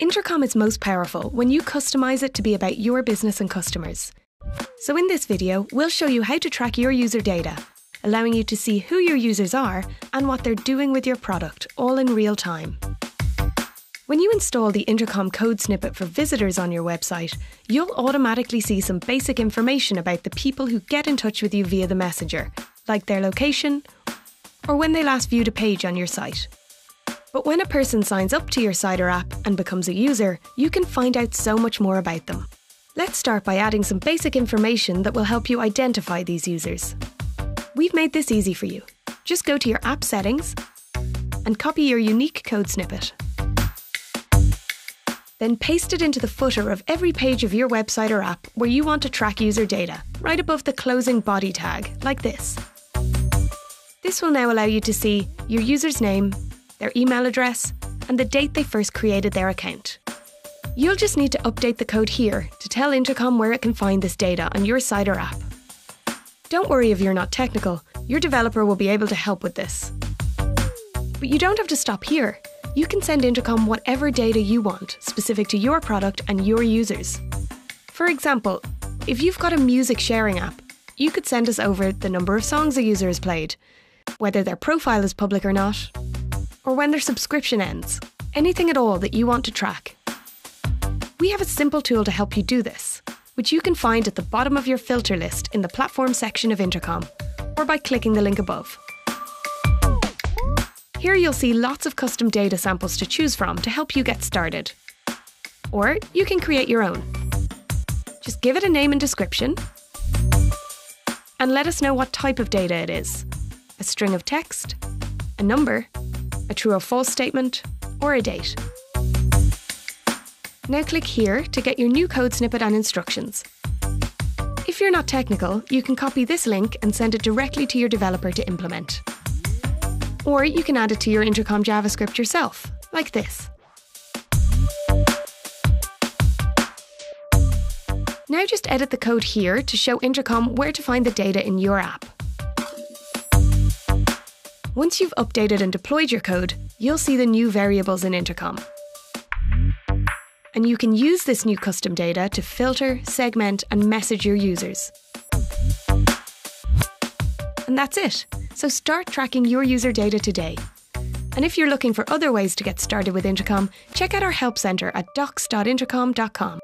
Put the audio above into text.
Intercom is most powerful when you customize it to be about your business and customers. So in this video, we'll show you how to track your user data, allowing you to see who your users are and what they're doing with your product, all in real time. When you install the Intercom code snippet for visitors on your website, you'll automatically see some basic information about the people who get in touch with you via the messenger, like their location or when they last viewed a page on your site. But when a person signs up to your site or app and becomes a user, you can find out so much more about them. Let's start by adding some basic information that will help you identify these users. We've made this easy for you. Just go to your app settings and copy your unique code snippet. Then paste it into the footer of every page of your website or app where you want to track user data, right above the closing body tag, like this. This will now allow you to see your user's name, their email address, and the date they first created their account. You'll just need to update the code here to tell Intercom where it can find this data on your site or app. Don't worry if you're not technical, your developer will be able to help with this. But you don't have to stop here. You can send Intercom whatever data you want, specific to your product and your users. For example, if you've got a music sharing app, you could send us over the number of songs a user has played, whether their profile is public or not, or when their subscription ends. Anything at all that you want to track. We have a simple tool to help you do this, which you can find at the bottom of your filter list in the platform section of Intercom, or by clicking the link above. Here you'll see lots of custom data samples to choose from to help you get started. Or you can create your own. Just give it a name and description, and let us know what type of data it is a string of text, a number, a true or false statement, or a date. Now click here to get your new code snippet and instructions. If you're not technical, you can copy this link and send it directly to your developer to implement. Or you can add it to your Intercom JavaScript yourself, like this. Now just edit the code here to show Intercom where to find the data in your app. Once you've updated and deployed your code, you'll see the new variables in Intercom. And you can use this new custom data to filter, segment, and message your users. And that's it. So start tracking your user data today. And if you're looking for other ways to get started with Intercom, check out our help centre at docs.intercom.com.